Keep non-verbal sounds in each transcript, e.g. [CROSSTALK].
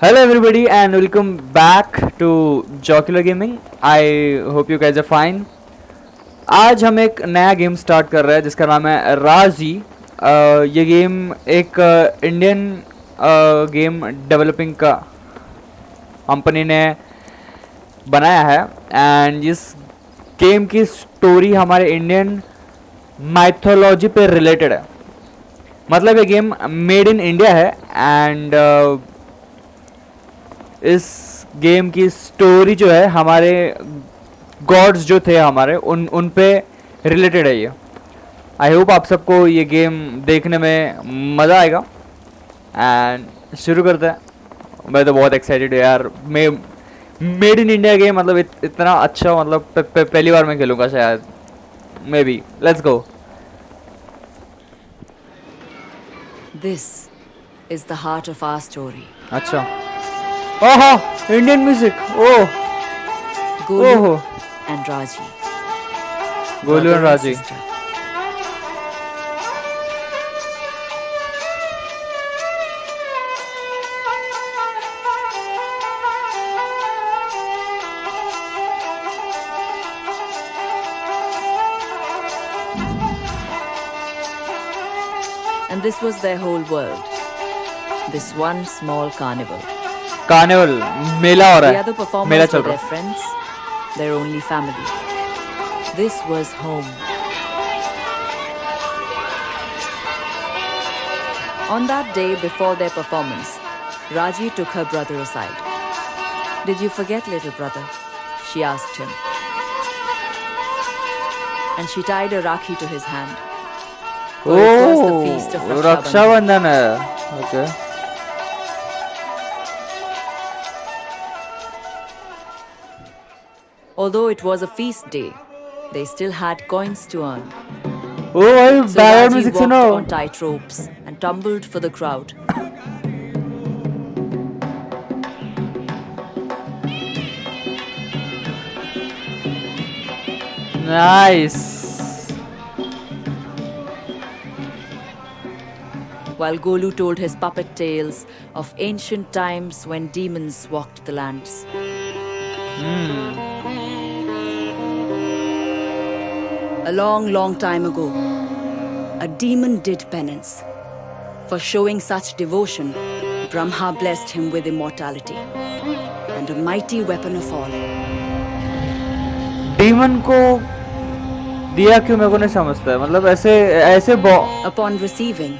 Hello everybody and welcome back to Jocular Gaming. I hope you guys are fine. आज हम एक नया game start कर रहे हैं जिसका नाम है राज़ी uh, ये गेम एक इंडियन गेम डेवलपिंग का कंपनी ने बनाया है एंड इस गेम की स्टोरी हमारे इंडियन माइथोलॉजी पे रिलेटेड है मतलब ये गेम मेड इन इंडिया है एंड इस गेम की स्टोरी जो है हमारे गॉड्स जो थे हमारे उन उन पे रिलेटेड है ये। आई होप आप सबको ये गेम देखने में मज़ा आएगा। एंड शुरू करते हैं। मैं तो बहुत एक्साइटेड हूँ यार। मैं मेड इन इंडिया गेम मतलब इत, इतना अच्छा मतलब प, प, पहली बार मैं खेलूँगा शायद। Maybe let's go this is the heart of our story. अच्छा। Oh, Indian music. Oh. Golu oh. and Raji. Golu and Raji. And this was their whole world. This one small carnival. Carnival मेला हो The रहा other है performers Mela were चल their रहा है friends, their only family. This was home. On that day before their performance, Raji took her brother aside. Did you forget, little brother? She asked him. And she tied a rakhi to his hand. For it was the feast of oh Raksha Bandhan. Rakshabandhan although it was a feast day, they still had coins to earn. Oh, I so Raji music walked now. on tight ropes and tumbled for the crowd. nice. While Golu told his puppet tales of ancient times when demons walked the lands. Mm. A long, long time ago, a demon did penance. For showing such devotion, Brahma blessed him with immortality and a mighty weapon of all. Demon को दिया क्यों मेरे को नहीं समझता है मतलब ऐसे ऐसे बो- Upon receiving,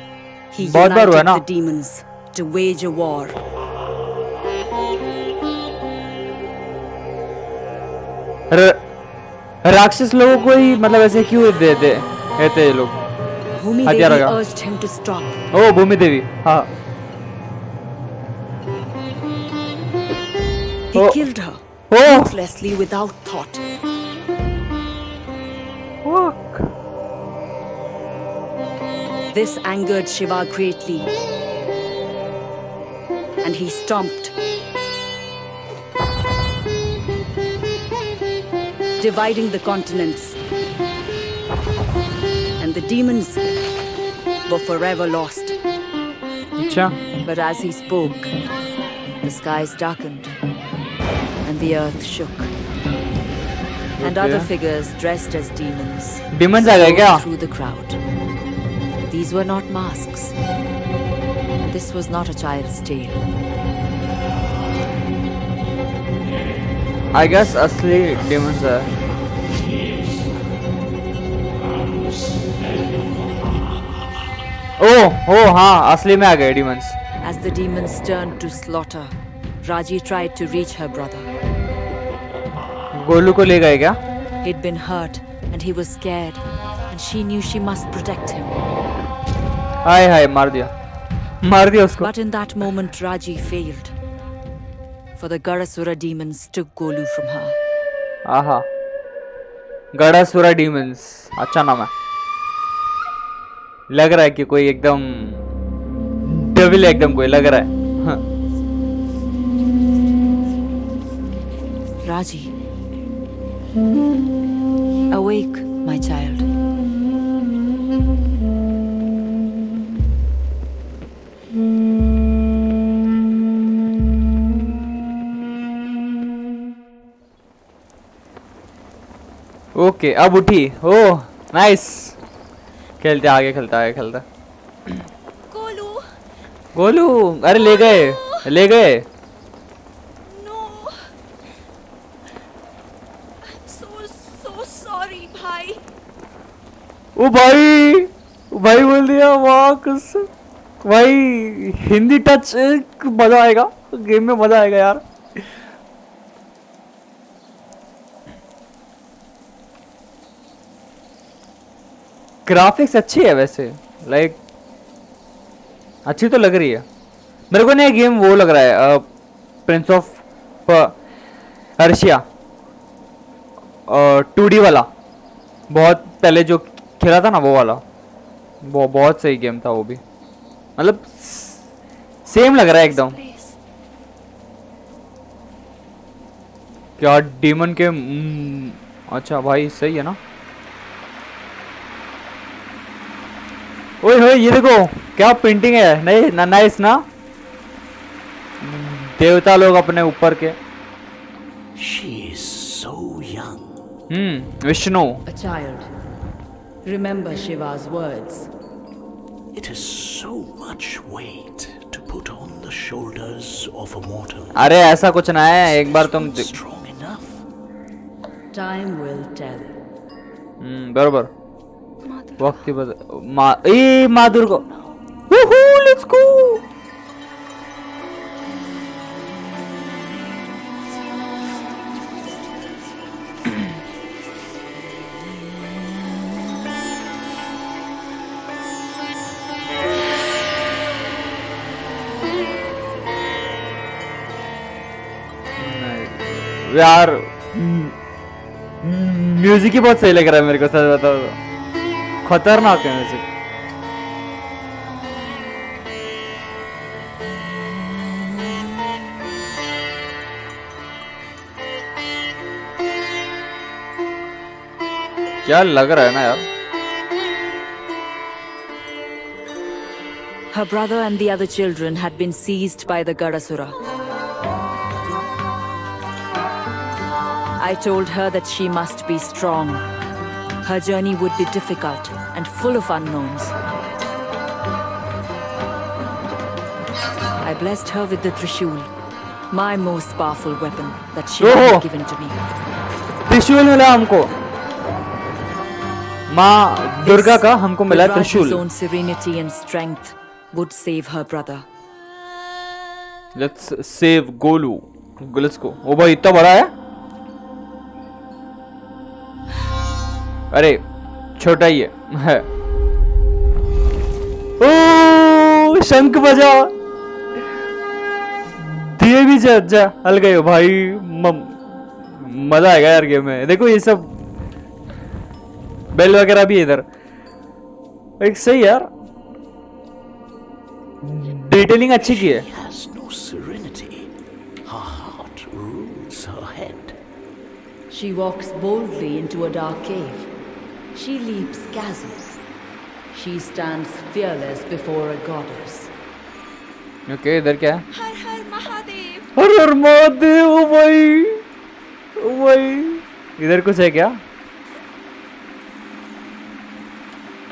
he बहुत बार हुआ united ना? the demons to wage a war. र, राक्षस लोगों को ही मतलब ऐसे क्यों दे दे कहते ये लोग हथियार stop. ओ भूमि देवी हाँ He Oh. killed her Oh. ruthlessly without thought. Fuck. This angered Shiva greatly. And he stomped. dividing the continents. And the demons were forever lost. But as he spoke, the skies darkened and the earth shook. And other figures dressed as demons. Demons are there, through the crowd. These were not masks. This was not a child's tale. I guess Asli demons are. Oh, oh, ha, asli mein aa demons. As the demons turned to slaughter, Raji tried to reach her brother. Golu ko le gaye kya? He'd been hurt and he was scared and she knew she must protect him. Hi hi, maar diya. Maar diya usko. But in that moment Raji failed. For the Garasura demons took Golu from her. Aha. गड़ासुरा demons अच्छा नाम है। लग रहा है कि कोई एकदम डेविल एकदम कोई लग रहा है। राज़ी। Awake my child. ओके अब उठी। ओ नाइस खेलते आगे खेलता आगे खेलता। Golu, गोलू अरे ले गए ले गए. ओ भाई भाई बोल दिया वाह भाई हिंदी टच मज़ा आएगा गेम में मज़ा आएगा यार। ग्राफिक्स अच्छी है वैसे लाइक like, अच्छी तो लग रही है। मेरे को ना गेम वो लग रहा है prince of Persia two D वाला। बहुत पहले जो खेला था ना वो वाला। वो बहुत सही गेम था वो भी। मतलब सेम लग रहा है एकदम. क्या डीमन के हम्म, अच्छा भाई सही है ना। ओए ओए ये देखो क्या पेंटिंग है? नहीं ना नाइस ना? देवता लोग अपने ऊपर के। हम्म Vishnu. A Shiva's words it is so much weight to put on the shoulders of a model अरे ऐसा कुछ ना है एक बार तुम टाइम विल टेल हम्म बराबर। वक्त बता माँ ए माँ दुर्गा लेट्स गो यार, म्यूज़िक ही बहुत सही लग रहा है मेरे को, सच बताओ तो। खतरनाक है म्यूज़िक क्या लग रहा है ना यार Her brother and the other children had been seized by the Garasura. I told her that she must be strong. Her journey would be difficult and full of unknowns. I blessed her with the Trishul, my most powerful weapon that she Oh. had given to me. त्रिशूल मिला हमको माँ दुर्गा का हमको मिला With Raji's त्रिशूल own serenity and strength would save her brother. Let's save Golu let's go ओ भाई इतना बड़ा है अरे छोटा ही है। ओ शंख बजा। दिए भी जा जा हल गए भाई। म, मज़ा आएगा यार गेम में। देखो ये सब। बेल वगैरह भी इधर। एक सही यार। डिटेलिंग अच्छी की है. She walks boldly into a dark cave. She leaps chasms. She stands fearless before a goddess. Okay इधर क्या है Har Har Mahadev! हर हर महादेव भाई भाई इधर कुछ है क्या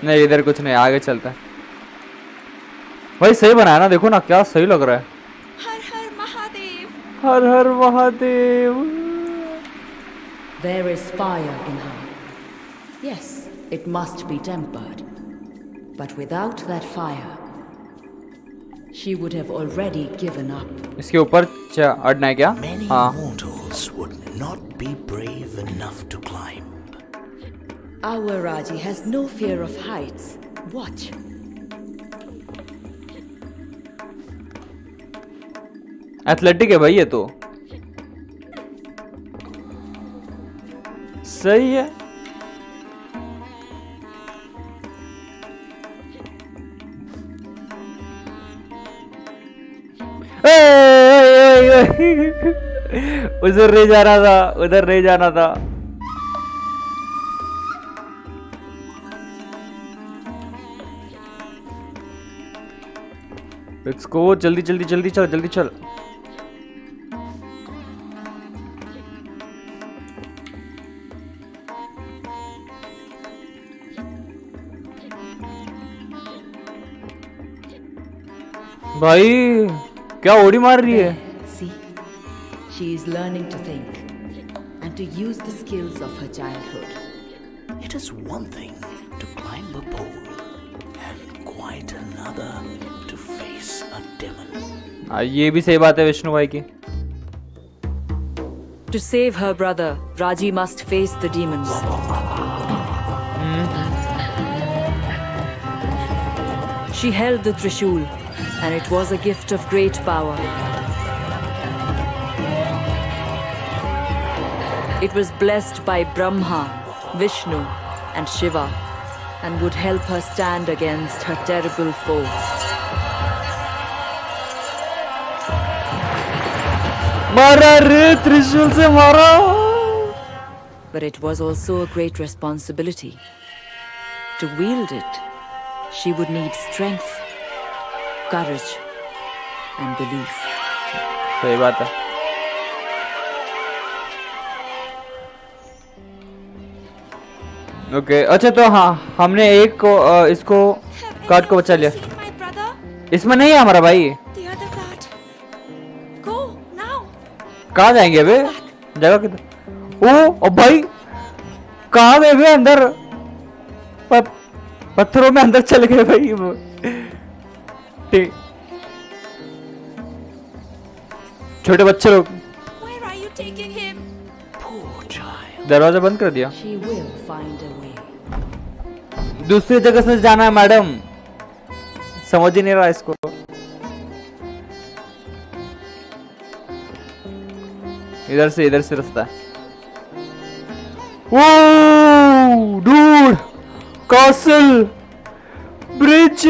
नहीं इधर कुछ नहीं आगे चलता है भाई सही बनाया ना देखो ना क्या सही लग रहा है Har Har Mahadev! Her her Mahadev There is fire in her. Yes, it must be tempered. But without that fire, she would have already given up. इसके ऊपर च- अड़ना है क्या Many हाँ mortals would not be brave enough to climb. Our Raji has no fear of heights. Watch. Athletic है भाई ये तो सही है [LAUGHS] उधर नहीं जाना था, उधर नहीं जाना था। इसको जल्दी जल्दी जल्दी चल जल्दी चल। भाई क्या ओडी मार रही है See, she is learning to think and to use the skills of her childhood. It is one thing to climb a pole, and quite another to face a demon. हाँ, ये भी सही बात है विष्णु भाई की To save her brother, Raji must face the demons. She held the Trishul, and it was a gift of great power. It was blessed by Brahma, Vishnu, and Shiva, and would help her stand against her terrible foe. मारा रे त्रिशूल से मारा But it was also a great responsibility. To wield it, she would need strength, courage, and belief. सही बात है okay okay, अच्छा तो हाँ हमने एक को अ, इसको कार्ड को बचा लिया? इसमें नहीं है हमारा भाई The other card. Go now. कहाँ जाएँगे अबे जगह किधर ओ ओ भाई कहा गए अंदर पत्थरों में अंदर चले गए भाई ठीक छोटे बच्चे लोग. दरवाज़ा बंद कर दिया. दूसरी जगह से जाना है मैडम। समझ ही नहीं रहा इसको। इधर से इधर से रास्ता। Dude castle. ब्रिज।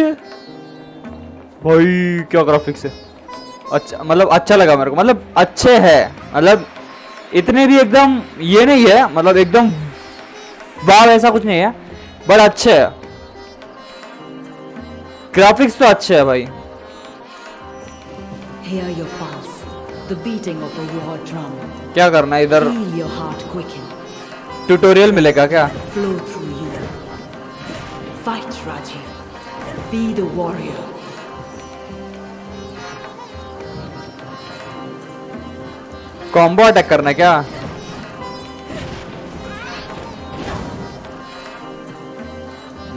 भाई क्या ग्राफिक्स है अच्छा मतलब अच्छा लगा मेरे को मतलब अच्छे है मतलब इतने भी एकदम ये नहीं है मतलब एकदम वाव ऐसा कुछ नहीं है बट अच्छे है ग्राफिक्स तो अच्छे है भाई. क्या करना है इधर ट्यूटोरियल मिलेगा क्या. Fight, Raji. Be the warrior. Combo attack करना क्या?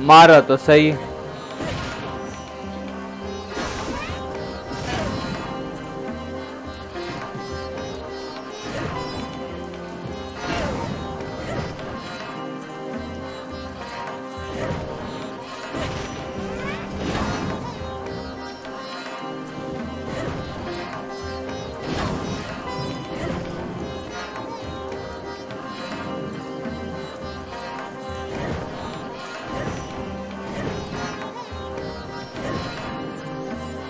मारा तो सही।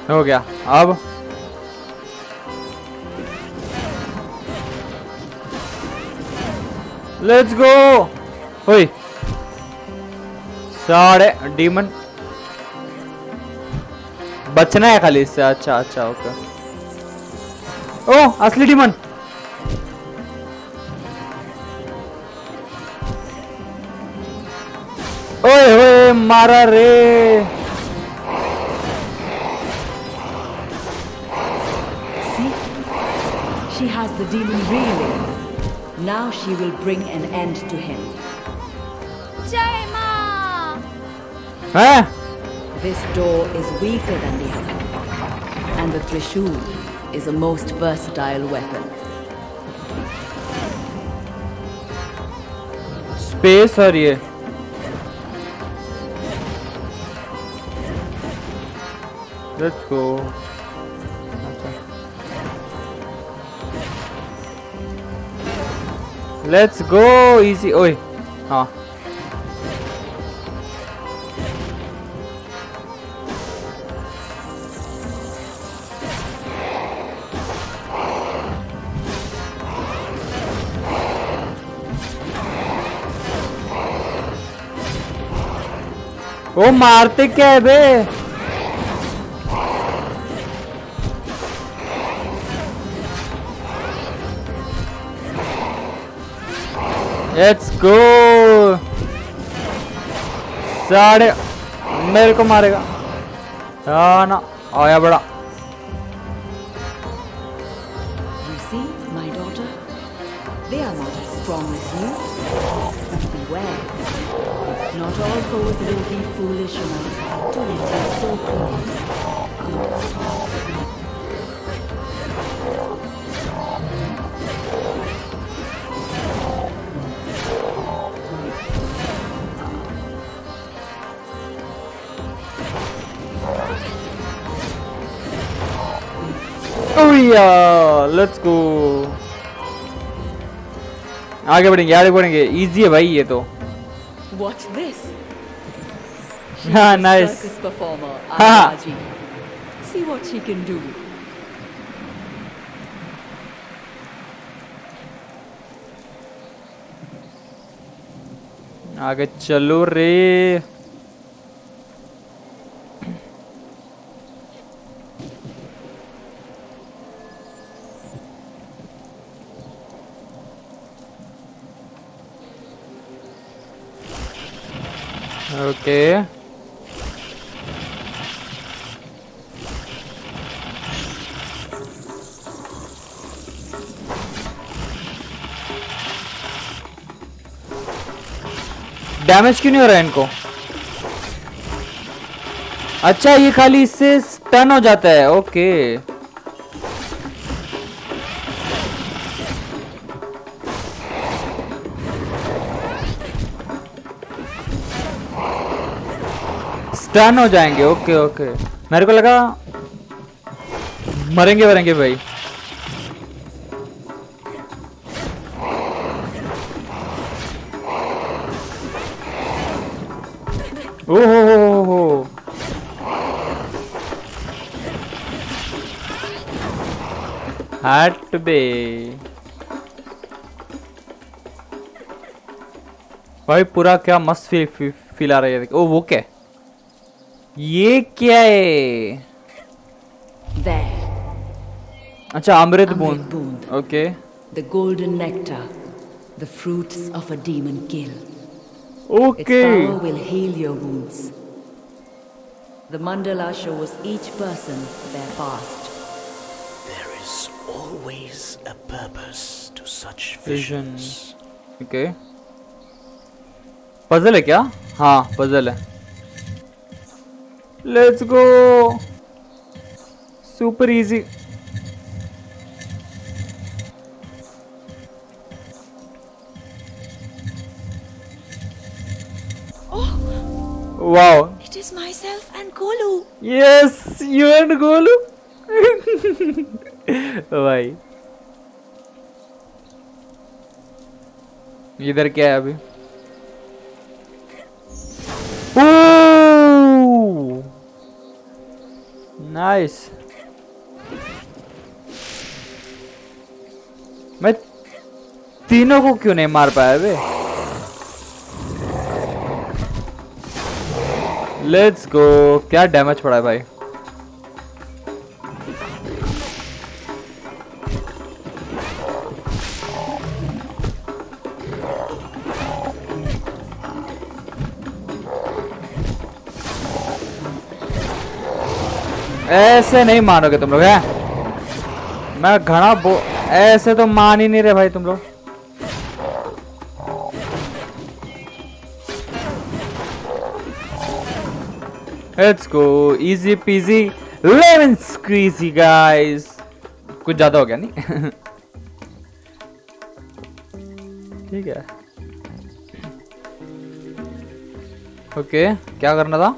हो गया। अब लेट्स गो सारे डीमन बचना है खाली इससे। अच्छा अच्छा ओके ओ, असली डीमन ओए ओए, मारा रे। the demon really. Now she will bring an end to him. Jaima! Ah! This door is weaker than the other. And the Trishul is a most versatile weapon. Space or ye? Let's go. Let's go easy ओए हाँ ओ मारते क्या है बे? Let's go साढ़े मेरे को मारेगा। हाँ ना आया बड़ा। Oh, आगे बढ़ेंगे आगे बढ़ेंगे। इजी है भाई ये तो। वॉच दिस हाँ nice circus see what she can do आगे चलो रे। ओके। डैमेज क्यों नहीं हो रहा है इनको? अच्छा ये खाली इससे स्टन हो जाता है, ओके। स्टन हो जाएँगे ओके ओके मेरे को लगा मरेंगे मरेंगे भाई। ओहो हो हो हो हट बे भाई पूरा क्या मस्त फील फील आ रही है ओ वो क्या? ये क्या है There. अच्छा Amrit Amrit Boond Boond. Okay The golden nectar. The fruits of a demon kill. Its okay power will heal your wounds. The mandala shows each person their past. There is always a purpose to such Vision. visions. Okay puzzle है क्या हाँ puzzle है Let's go super easy wow It is myself and Golu. Yes you and Golu भाई इधर क्या है अभी nice मैं तीनों को क्यों नहीं मार पाया बे लेट्स गो क्या डैमेज पड़ा है भाई? ऐसे नहीं मानोगे तुम लोग है? मैं घना बो ऐसे तो मान ही नहीं रहे भाई तुम लोग। Let's go easy peasy lemon squeezy guys कुछ ज़्यादा हो गया नहीं? [LAUGHS] ठीक है। ओके okay, क्या करना था?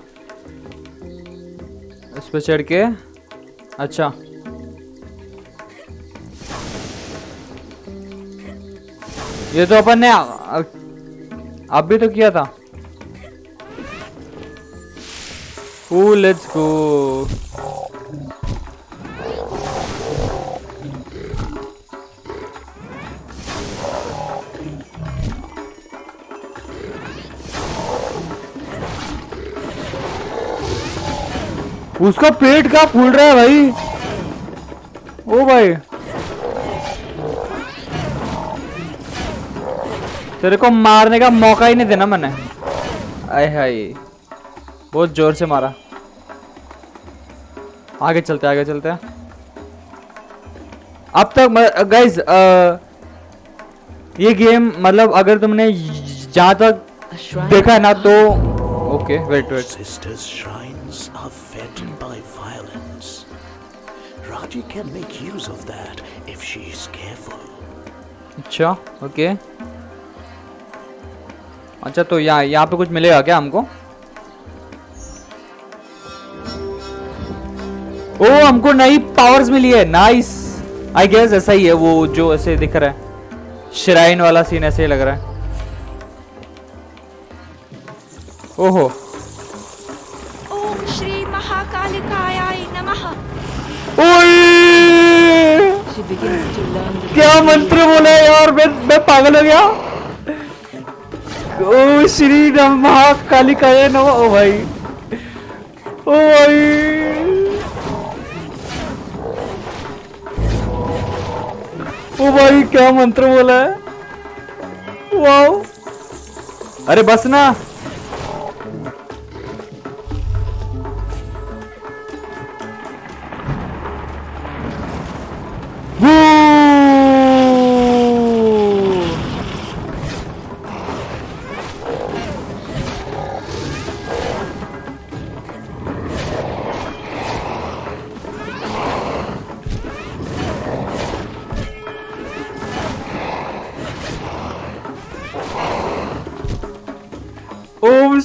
इस पे चढ़ के अच्छा। ये तो अपन ने अब भी तो किया था। लेट्स गो उसका पेट क्या फूल रहा है भाई? ओ भाई। तेरे को मारने का मौका ही नहीं देना मैंने। आय हाय। बहुत ज़ोर से मारा। आगे चलते आगे चलते। अब तक गाइज़ ये गेम मतलब अगर तुमने जहाँ तक देखा है ना तो okay wait wait Raji can make use of that if she is careful. अच्छा ओके। अच्छा तो यहाँ यहाँ पे कुछ मिलेगा क्या हमको? ओ हमको नई पावर्स मिली है। नाइस आई गेस ऐसा ही है वो जो ऐसे दिख रहा है। श्राइन वाला सीन ऐसे ही लग रहा है। ओहो। Om Shri Mahakalikayai Namaha. ओए She begins to learn the क्या मंत्र बोला है यार? मैं मैं पागल हो गया। ओ श्री नम महाकालिकाय नमः। ओ भाई। ओ भाई। ओ भाई क्या मंत्र बोला है? वाओ। अरे बस ना।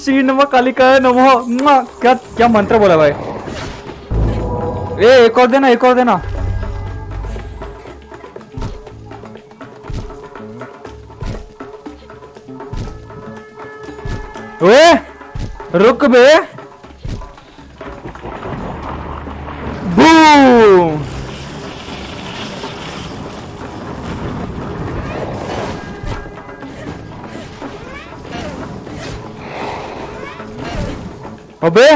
श्री नमः कालिकाय नमः। क्या क्या मंत्र बोला भाई? ए, एक और देना, एक और देना। ओए, रुक बे। अबे,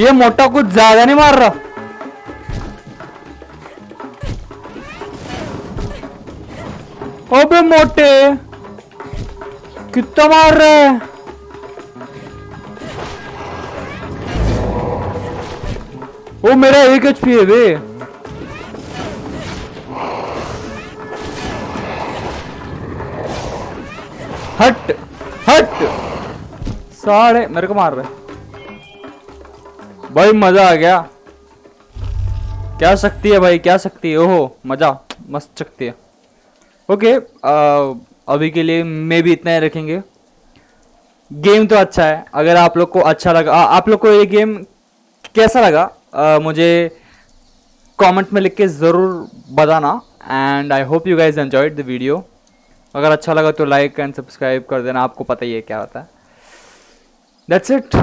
ये मोटा कुछ ज़्यादा नहीं मार रहा। अबे मोटे, कितना मार रहा है? ओ, मेरा एक एच पी है बे हट हट। साढ़े मेरे को मार रहे भाई मज़ा आ गया। क्या शक्ति है भाई क्या शक्ति है? ओहो मज़ा मस्त शक्ति है। ओके आ, अभी के लिए मे भी इतना ही रखेंगे। गेम तो अच्छा है अगर आप लोग को अच्छा लगा आ, आप लोग को ये गेम कैसा लगा आ, मुझे कमेंट में लिख के ज़रूर बताना and I hope you guys enjoyed the video अगर अच्छा लगा तो लाइक एंड सब्सक्राइब कर देना आपको पता ही है क्या होता है। दैट्स इट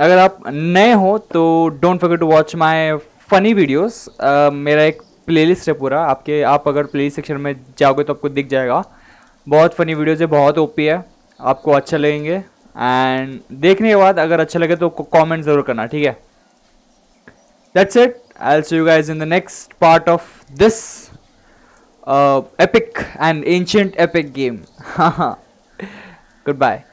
अगर आप नए हो तो don't forget to watch my funny videos मेरा एक प्लेलिस्ट है पूरा. आपके, आप अगर प्लेलिस्ट सेक्शन में जाओगे तो आपको दिख जाएगा. बहुत फनी वीडियोज़ है, बहुत ओपी है. आपको अच्छा लगेंगे. एंड देखने के बाद अगर अच्छा लगे तो कमेंट ज़रूर करना, ठीक है? That's it I see you guys in the next part of this epic epic and ancient epic game. [LAUGHS] Goodbye.